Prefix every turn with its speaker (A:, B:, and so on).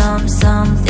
A: some something.